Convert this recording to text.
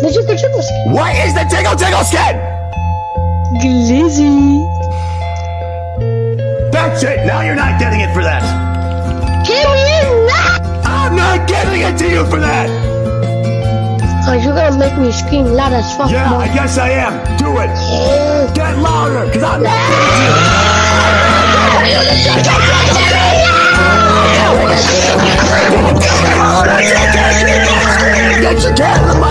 The Jiggle Jiggle skin. What is the Jiggle Jiggle skin? Glizzy. That's it. Now you're not getting it for that. Give me that! I'm not getting it to you for that. Oh, you're gonna make me scream loud as fuck. Yeah, more. I guess I am. Do it. Get louder, because I'm not Get your cat